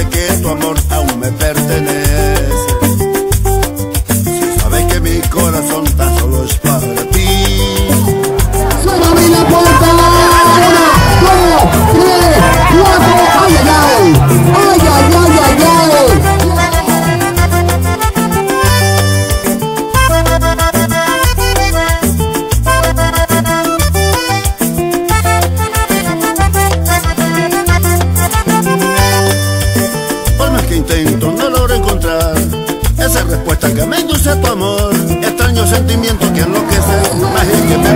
sé que tu amor aún me pertenece. Sabes que mi corazón dulce tu extraño sentimiento que enloquece, la gente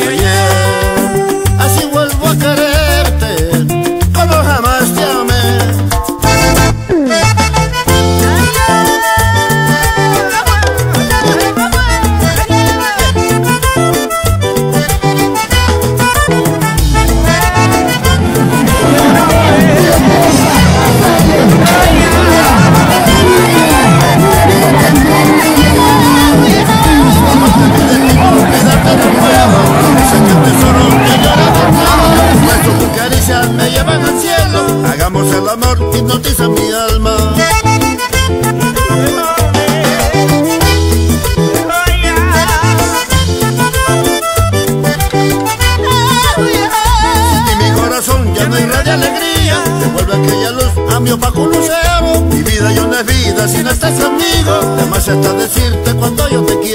yeah, yeah. Cielo. Hagamos el amor, hipnotiza mi alma. Y mi corazón ya no irradia alegría Devuelve aquella luz a mi opaco lucero Mi vida ya no es vida si no estás conmigo Además decirte cuando yo te quiero